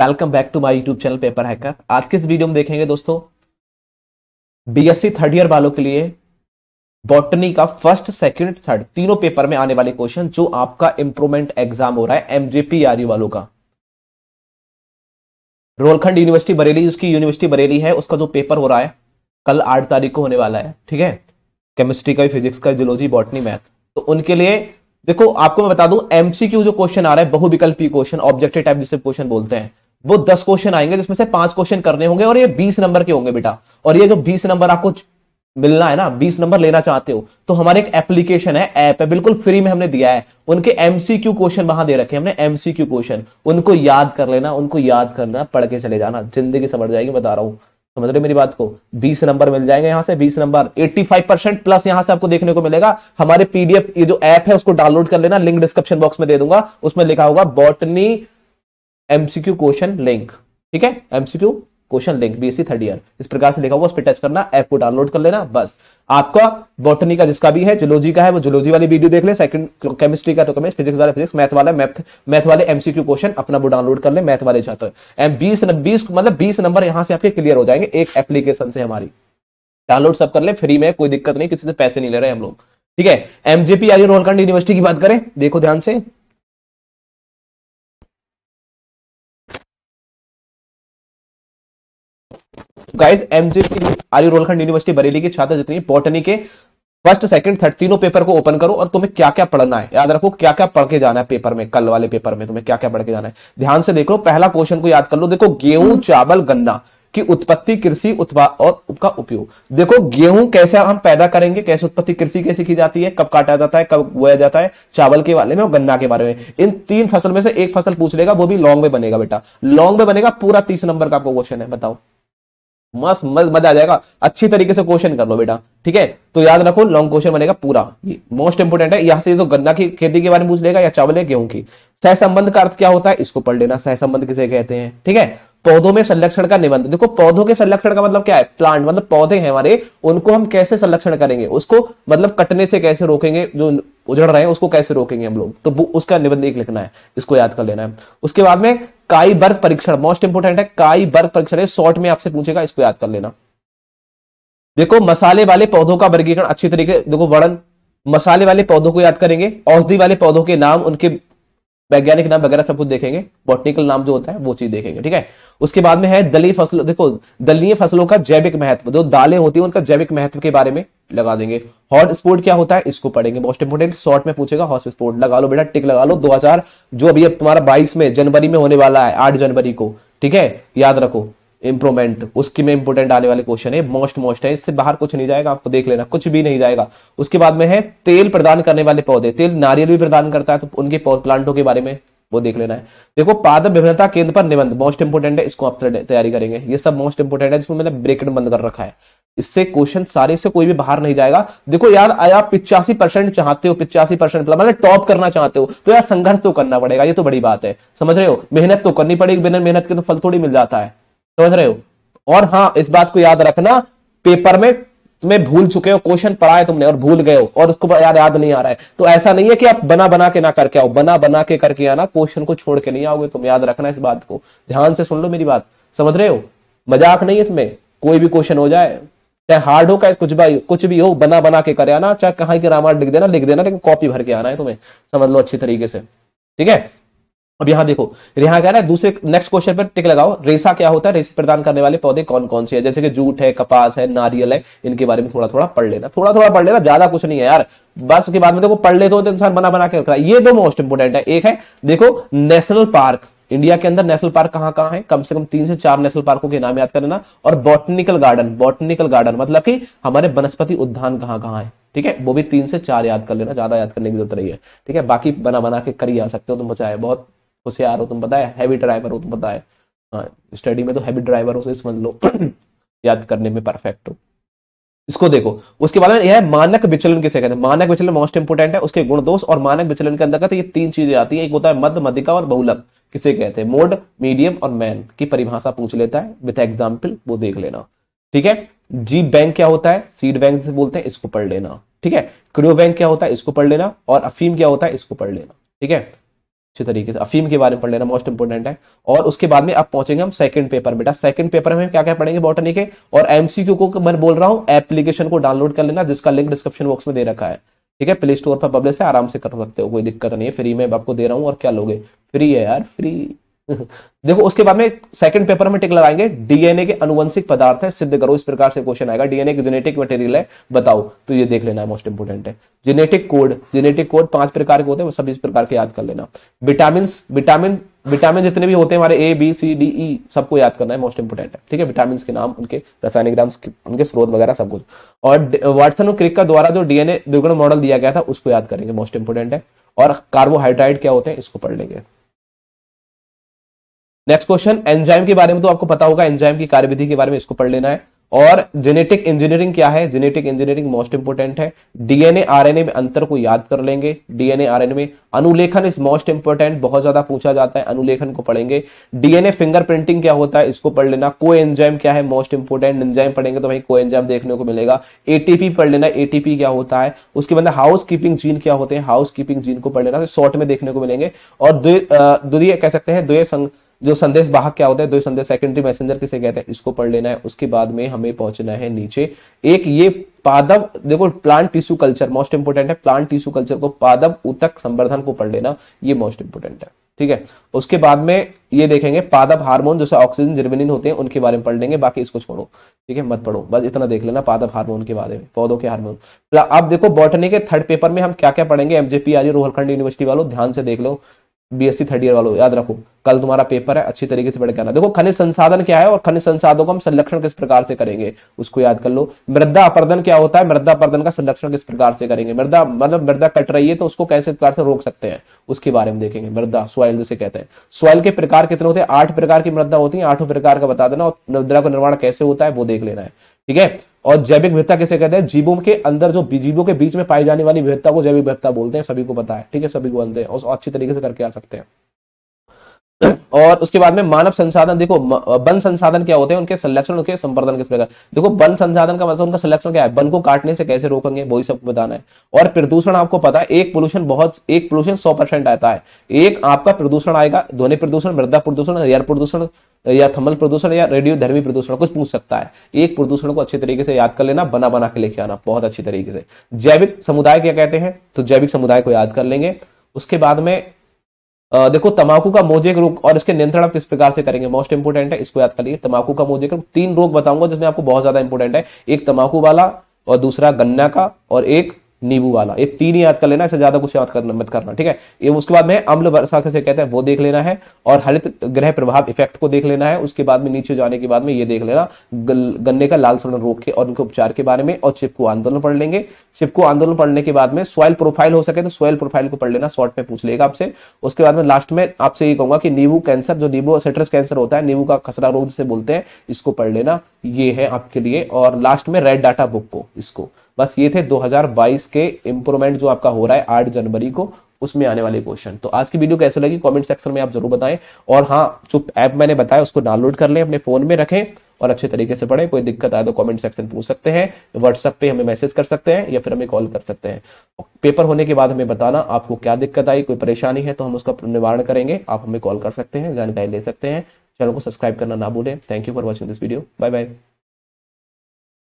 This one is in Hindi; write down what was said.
Welcome back to my YouTube channel paper hacker आज के इस वीडियो में देखेंगे दोस्तों? बीएससी थर्ड ईयर वालों के लिए बॉटनी का फ़र्स्ट सेकंड थर्ड तीनों पेपर में आने वाले क्वेश्चन जो आपका इंप्रूवमेंट एग्ज़ाम हो रहा है एमजेपी आर वालों का। रोलखंड यूनिवर्सिटी बरेली, जिसकी यूनिवर्सिटी बरेली है, उसका जो पेपर हो रहा है, कल आठ तारीख को होने वाला है, ठीक है? केमिस्ट्री का फिजिक्स का जियोलॉजी बॉटनी मैथ तो उनके लिए, देखो, आपको मैं बता दूँ एमसीक्यू जो क्वेश्चन आ रहा है, बहुविकल्पी क्वेश्चन ऑब्जेक्टिव टाइप जिसे क्वेश्चन बोलते हैं वो दस क्वेश्चन आएँगे, जिसमें से पाँच क्वेश्चन करने होंगे और ये बीस नंबर के होंगे बेटा। और ये जो बीस नंबर आपको मिलना है ना, बीस नंबर लेना चाहते हो तो हमारे एक एप्लीकेशन है ऐप है, बिल्कुल फ्री में हमने दिया है। उनके एमसीक्यू क्वेश्चन वहाँ दे रखे हमने एमसीक्यू क्वेश्चन उनको याद कर लेना, उनको याद करना, पढ़ के चले जाना, ज़िंदगी समझ जाएगी बता रहा हूँ। समझ रहे मेरी बात को? 20 नंबर मिल जाएँगे यहाँ से 20 नंबर 85 परसेंट प्लस यहाँ से आपको देखने को मिलेगा। हमारे पीडीएफ ये जो ऐप है, उसको डाउनलोड कर लेना लिंक डिस्क्रिप्शन बॉक्स में दे दूँगा, उसमें लिखा होगा बॉटनी एमसीक्यू क्वेश्चन लिंक ठीक है? MCQ question link BSc third year इस प्रकार से लिखा हुआ, उस पर टच करना ऐप को डाउनलोड कर लेना, बस। आपका बॉटनी का जिसका भी है जुलॉजी का है, वो जुलॉजी वाली वीडियो देख ले सेकंड केमिस्ट्री का तो केमिस्ट्री फिजिक्स वाला फिजिक्स मैथ वाला मैथ मैथ वाले एमसीक्यू क्वेश्चन अपना वो डाउनलोड कर ले मैथ वाले छात्र एम बीस बीस मतलब बीस नंबर यहाँ से आपके क्लियर हो जाएँगे, एक एप्लीकेशन से हमारी। डाउनलोड सब कर ले फ्री में, कोई दिक्कत नहीं, किसी से पैसे नहीं ले रहे हम लोग। ठीक है? एमजेपी आई रोलखंड यूनिवर्सिटी की बात करें? देखो ध्यान से। गाइस एमजेपी आर्य रोलखंड यूनिवर्सिटी बरेली के छात्र जितनी बॉटनी के फ़र्स्ट सेकंड थर्ड तीनों पेपर को ओपन करो और तुम्हें क्या क्या पढ़ना है? याद रखो क्या क्या पढ़ के जाना है पेपर में कल वाले पेपर में तुम्हें क्या क्या पढ़ के जाना है। ध्यान से देखो पहला क्वेश्चन को याद कर लो। देखो गेहूँ चावल गन्ना की उत्पत्ति कृषि उत्पाद और उसका उपयोग। देखो गेहूँ कैसे हम पैदा करेंगे कैसे उत्पत्ति कृषि कैसे की जाती है कब काटा जाता है कब बोया जाता है चावल के बारे में और गन्ना के बारे में। इन तीन फ़सल में से एक फ़सल पूछ लेगा वो भी लॉन्ग में बनेगा बेटा। लॉन्ग में बनेगा पूरा तीस नंबर का आपको क्वेश्चन है बताओ। मस्त मज़ा आ जाएगा। अच्छी तरीके से क्वेश्चन कर लो बेटा, ठीक है? तो याद रखो लॉन्ग क्वेश्चन बनेगा पूरा। मोस्ट इंपोर्टेंट है, यहाँ से तो गन्ना की खेती के बारे में पूछ लेगा या चावल है गेहूँ की। सह संबंध का अर्थ क्या होता है? इसको पढ़ लेना सह संबंध किसे कहते हैं, ठीक है? पौधों में संरक्षण का निबंध। देखो, पौधों के संरक्षण का मतलब क्या है? प्लांट मतलब पौधे हैं हमारे, उनको हम कैसे संरक्षण करेंगे? उसको मतलब कटने से कैसे रोकेंगे? जो उजड़ रहे हैं, उसको कैसे रोकेंगे हम लोग? तो उसका निबंध एक लिखना है, इसको याद कर लेना है। उसके बाद में काई वर्ग परीक्षण मोस्ट इंपोर्टेंट है, काई वर्ग परीक्षण शॉर्ट में आपसे पूछेगा, इसको याद कर लेना। देखो, मसाले वाले पौधों का वर्गीकरण अच्छी तरीके, देखो, वर्णन। मसाले वाले पौधों को याद करेंगे, औषधि वाले पौधों के नाम, उनके वैज्ञानिक नाम वगैरह सब कुछ देखेंगे बॉटनिकल नाम जो होता है, वो चीज़ देखेंगे, ठीक है? उसके बाद में है दलीय फ़सलों, देखो, दलीय फ़सलों का जैविक महत्व, जो दालें होती है, उनका जैविक महत्व के बारे में लगा देंगे। हॉट स्पोर्ट क्या होता है? इसको पढ़ेंगे। मोस्ट इंपोर्टेंट शॉर्ट में पूछेगा हॉट स्पोर्ट लगा लो बेटा टिक लगा लो। 2000 जो अभी अब तुम्हारा 22 में, जनवरी में होने वाला है 8 जनवरी को, ठीक है? याद रखो इंप्रूवमेंट उसकी में इंपोर्टेंट आने वाले क्वेश्चन है। मोस्ट मोस्ट है, इससे बाहर कुछ नहीं जाएगा, आपको देख लेना, कुछ भी नहीं जाएगा। उसके बाद में है, तेल प्रदान करने वाले पौधे, तेल नारियल भी प्रदान करता है तो उनके प्लांटों के बारे में वो देख लेना है। देखो पादप विभिन्नता केंद्र पर निबंध मोस्ट इंपोर्टेंट है, इसको आप तैयारी करेंगे। ये सब मोस्ट इंपोर्टेंट है, जिसमें मैंने ब्रेकेट बंद कर रखा है। इससे क्वेश्चन सारे से कोई भी बाहर नहीं जाएगा। देखो यार आप पिचासी परसेंट चाहते हो, पिचासी परसेंट मतलब टॉप करना चाहते हो तो यार संघर्ष तो करना पड़ेगा, ये तो बड़ी बात है। समझ रहे हो? मेहनत तो करनी पड़ेगी, बिना मेहनत के तो फल थोड़ी मिल जाता है। समझ रहे हो? और हाँ इस बात को याद रखना पेपर में तुम्हें भूल चुके हो, क्वेश्चन पढ़ा है तुमने और भूल गए हो, और उसको यार याद नहीं आ रहा है। तो ऐसा नहीं है कि आप बना बना के ना करके आओ, बना बना के करके आना, क्वेश्चन को छोड़ के नहीं आओगे, तुम याद रखना इस बात को। ध्यान से सुन लो मेरी बात। समझ रहे हो? मज़ाक नहीं इसमें। कोई भी क्वेश्चन हो जाए, चाहे हार्ड हो, चाहे कुछ भी कुछ भी हो, बना बना के करे आना, चाहे कहीं की रामायण लिख देना लिख देना, लेकिन कॉपी भर के आना है तुम्हें। समझ लो अच्छी तरीके से। ठीक है? अब यहाँ देखो यहाँ क्या है दूसरे नेक्स्ट क्वेश्चन पर टिक लगाओ, रेसा क्या होता है, रेसा प्रदान करने वाले पौधे कौन कौन से है? जैसे कि जूट है, कपास है, नारियल है, इनके बारे में थोड़ा थोड़ा पढ़ लेना। थोड़ा थोड़ा पढ़ लेना, ज़्यादा कुछ नहीं है यार। बस के बाद में देखो, पढ़ ले तो इंसान बना बना के रखता है। ये दो मोस्ट इंपोर्टेंट है। एक है, देखो नेशनल पार्क इंडिया के अंदर नेशनल पार्क कहाँ कहाँ है? कम से कम तीन से चार नेशनल पार्कों के नाम याद करना। और बॉटनिकल गार्डन बॉटनिकल गार्डन मतलब कि हमारे वनस्पति उद्यान कहाँ कहाँ है। ठीक है? वो भी तीन से चार याद कर लेना, ज़्यादा याद करने की ज़रूरत नहीं है। ठीक है? बाकी बना बना के कर ही आ सकते हो, तुम बचाए। बहुत होशियार हो तुम बताए हैवी ड्राइवर हो, तुम बताए हाँ। स्टडी में तो हैवी ड्राइवर हो समझ लो। याद करने में परफेक्ट हो। इसको देखो, उसके बाद में, यह मानक विचलन किसे कहते हैं? मानक विचलन मोस्ट इंपोर्टेंट है, उसके गुण दोष, और मानक विचलन के अंदर ये तीन चीज़ें आती है। एक होता है मध्य मध्यिका और बहुलक। किसे कहते हैं? मोड मीडियम और मैन की परिभाषा पूछ लेता है। विथ एग्ज़ाम्पल वो देख लेना। ठीक है? जी बैंक क्या होता है? सीड बैंक से बोलते हैं, इसको पढ़ लेना। ठीक है? क्रियो बैंक क्या होता है? इसको पढ़ लेना। और अफीम क्या होता है? इसको पढ़ लेना। ठीक है? अच्छी तरीके से। अफीम के बारे में पढ़ लेना मोस्ट इंपोर्टेंट है। और उसके बाद में अब पहुँचेंगे हम सेकंड पेपर बेटा सेकंड पेपर में क्या क्या पढ़ेंगे बॉटनी के? और एमसीक्यू को मैं बोल रहा हूँ एप्लीकेशन को डाउनलोड कर लेना, जिसका लिंक डिस्क्रिप्शन बॉक्स में दे रखा है। ठीक है? प्ले स्टोर पर पब्लिश है, आराम से कर सकते हो, कोई दिक्कत नहीं है। फ्री में आपको दे रहा हूँ, और क्या लोगे? फ्री है यार फ्री देखो, उसके बाद में सेकंड पेपर में टिक लगाएँगे। डीएनए के अनुवंशिक पदार्थ है, सिद्ध करो, इस प्रकार से क्वेश्चन आएगा। डीएनए की जेनेटिक मटेरियल है, बताओ तो ये देख लेना है मोस्ट इंपोर्टेंट है। जेनेटिक कोड जेनेटिक कोड पाँच प्रकार के होते हैं, वो सभी इस प्रकार के याद कर लेना। विटामिन विटामिन विटामिन जितने भी होते हैं हमारे A B C D E सबको याद करना है मोस्ट इंपोर्टेंट है। ठीक है? विटामिन के नाम, उनके रासायनिक नाम उनके स्रोत वगैरह, सब कुछ। और वाटसन और क्रिक का द्वारा जो डीएनए द्विगुण मॉडल दिया गया था, उसको याद करेंगे मोस्ट इंपोर्टेंट है। और कार्बोहाइड्रेट क्या होते हैं, इसको पढ़ लेंगे। नेक्स्ट क्वेश्चन एंजाइम के बारे में तो आपको पता होगा एंजाइम की कार्यविधि के बारे में इसको पढ़ लेना है। और जेनेटिक इंजीनियरिंग क्या है? जेनेटिक इंजीनियरिंग मोस्ट इंपोर्टेंट है। डीएनए आरएनए में अंतर को याद कर लेंगे। डीएनए आरएनए में अनुलेखन इज़ मोस्ट इंपोर्टेंट बहुत ज़्यादा पूछा जाता है, अनुलेखन को पढ़ेंगे। डीएनए फिंगरप्रिंटिंग क्या होता है, इसको पढ़ लेना। को एंजाइम क्या है? मोस्ट इंपोर्टेंट एंजाइम पढ़ेंगे तो भाई को एंजाइम देखने को मिलेगा। एटीपी पढ़ लेना। एटीपी क्या होता है? उसके बाद हाउस कीपिंग जीन क्या होते हैं? हाउस कीपिंग जीन को पढ़ लेना। शॉर्ट में देखने को मिलेंगे। और द्वितीय कह सकते हैं द्वय जो संदेश वाहक क्या होता है, दो संदेश सेकेंडरी मैसेंजर किसे कहते हैं, इसको पढ़ लेना है, उसके बाद में हमें पहुँचना है नीचे। एक ये पादव देखो plant tissue culture most important है प्लांट टिश्यू कल्चर को पादव उतक संवर्धन को पढ़ लेना, ये मोस्ट इंपोर्टेंट है, ठीक है? उसके बाद में ये देखेंगे पादप हार्मोन जैसे ऑक्सीजन जर्मिनिन होते हैं, उनके बारे में पढ़ लेंगे, बाकी इसको छोड़ो, ठीक है? मत पढ़ो, बस इतना देख लेना पादप हार्मोन के बारे में, पौधों के हार्मोन। अब देखो बॉटनी के थर्ड पेपर में हम क्या क्या पढ़ेंगे एमजेपी आज रोहलखंड यूनिवर्सिटी वालों, ध्यान से देख लो बीएससी थर्ड ईयर वालों, याद रखो, कल तुम्हारा पेपर है, अच्छी तरीके से पढ़ के आना देखो, खनिज संसाधन क्या है और खनिज संसाधनों का हम संरक्षण किस प्रकार से करेंगे, उसको याद कर लो। मृदा अपर्दन क्या होता है? मृदा अपर्दन का संरक्षण किस प्रकार से करेंगे? मृदा मतलब मृदा कट रही है तो उसको कैसे प्रकार से रोक सकते हैं? उसके बारे में देखेंगे। मृदा सॉइल जिसे कहते हैं। सॉइल के प्रकार कितने होते हैं? आठ प्रकार की मृदा होती है, आठों प्रकार का बता देना, और मृदा का निर्माण कैसे होता है, वो देख लेना है। ठीक है? और जैविक विविधता किसे कहते हैं? जीवों के अंदर जो जीवों के बीच में पाई जाने वाली विविधता को जैविक विविधता बोलते हैं, सभी को पता है। ठीक है? सभी को बनते हैं और अच्छी तरीके से करके आ सकते हैं। और उसके बाद में मानव संसाधन, देखो वन संसाधन क्या होते हैं? उनके संरक्षण उनके संवर्धन किस प्रकार? देखो, वन संसाधन का मतलब उनका संरक्षण क्या है? वन को काटने से कैसे रोकेंगे? वही सब बताना है। और प्रदूषण, आपको पता है, एक पोल्यूशन बहुत, एक पोल्यूशन सौ परसेंट आता है। एक आपका प्रदूषण आएगा, ध्वनि प्रदूषण, मृदा प्रदूषण, एयर प्रदूषण, या थर्मल प्रदूषण, या रेडियो धर्मी प्रदूषण, कुछ पूछ सकता है। एक प्रदूषण को अच्छे तरीके से याद कर लेना, बना बना के लेके आना, बहुत अच्छी तरीके से। जैविक समुदाय क्या कहते हैं? तो जैविक समुदाय को याद कर लेंगे। उसके बाद में देखो तमाकू का मोजेक रोग और इसके नियंत्रण आप किस प्रकार से करेंगे। मोस्ट इंपोर्टेंट है, इसको याद करिए। तमाकू का मोजेक रोग तीन रोग बताऊँगा जिसमें आपको बहुत ज़्यादा इंपोर्टेंट है। एक तमाकू वाला और दूसरा गन्ना का और एक नींबू वाला। ये तीन ही याद कर लेना, इससे ज़्यादा कुछ याद करना मत करना, ठीक है? ये उसके बाद में अम्ल वर्षा कैसे कहते हैं, वो देख लेना है, और हरित ग्रह प्रभाव इफ़ेक्ट को देख लेना है, उसके बाद में नीचे जाने के बाद में ये देख लेना गन्ने का लाल सड़न रोग के और उनके उपचार के बारे में, और चिपको आंदोलन पढ़ लेंगे। चिपको आंदोलन पढ़ने के बाद में सॉइल प्रोफ़ाइल हो सके तो सॉइल प्रोफ़ाइल को पढ़ लेना शॉर्ट में पूछ लेगा आपसे। उसके बाद में लास्ट में आपसे ये कहूँगा कि नींबू कैंसर जो नींबू सिट्रस कैंसर होता है, नींबू का खसरा रोग जिसे बोलते हैं, इसको पढ़ लेना। ये है आपके लिए। और लास्ट में रेड डाटा बुक को, इसको। बस ये थे 2022 के इंप्रूवमेंट जो आपका हो रहा है आठ जनवरी को, उसमें आने वाले क्वेश्चन तो आज की वीडियो कैसे लगी? कमेंट सेक्शन में आप ज़रूर बताएँ। और हाँ जो ऐप मैंने बताया, उसको डाउनलोड कर लें, अपने फ़ोन में रखें और अच्छे तरीके से पढ़ें। कोई दिक्कत आए तो कमेंट सेक्शन पूछ सकते हैं व्हाट्सएप पे हमें मैसेज कर सकते हैं या फिर हमें कॉल कर सकते हैं। पेपर होने के बाद हमें बताना आपको क्या दिक्कत आई, कोई परेशानी है तो हम उसका निवारण करेंगे। आप हमें कॉल कर सकते हैं, जानकारी ले सकते हैं। चैनल को सब्सक्राइब करना ना भूलें। Thank you for watching this video bye bye